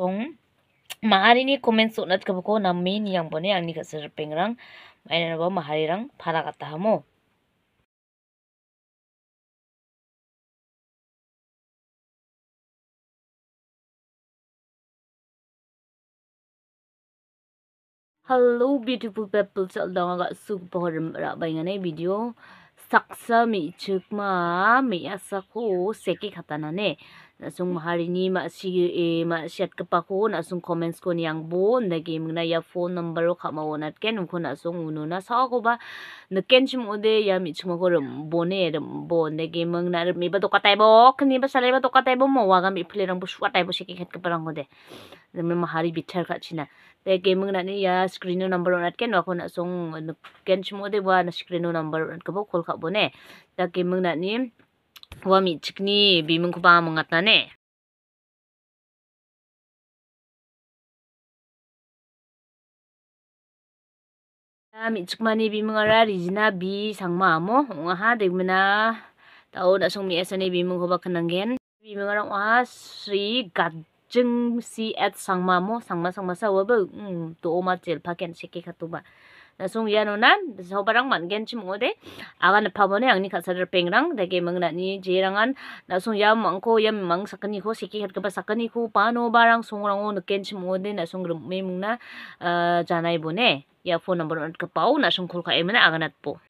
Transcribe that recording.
song mahari ni comment sotnat kabako nami ni yang bone angni kasar pengrang mainan ba mahari rang para kata hamo Hello beautiful people. Sal dong agak suk pohon rak bayangane video saksa mi chukma mi asa ko seki khatana ne nasung mahari ni ma si e ma siat kepa ko nasung comments ko yang bo nagi mna ya phone number ro khama wonat ken ko nasung unu na sa ko ba na ken chim ode ya mi chuma ko rum bo ne rum bo nagi mng na mi ba to katai bo kni ba sale ba to katai bo mo wa ga mi phle rang bu shwa tai bo seki khat kepa rang ode mahari bitar ka china te gaming na ni ya screen number wonat ken wa na song ken chmo de wa na screen number wonat ka bo khol kha bo ne ta gaming na ni wa mi chikni bi mung ko ba mong at na ne mi chikmani bi mung ara rijina bi sangma mo nga ha de mena tao da song mi esane bi mung ko ba kanangen bi mung ara wa sri gad jeng si at sangma mo sangma sangma sa waba um to oma chel paken seke khatuba na sung ya barang man gen chim ode agan pa bone angni khasar pengrang dage mangna ni jerangan na sung ya mangko yam mang sakani ko seke khat ka sakani ko pano barang sung rang on ken chim na sung me mungna janai bone ya phone number on ka pau na sung khol kha emna aganat po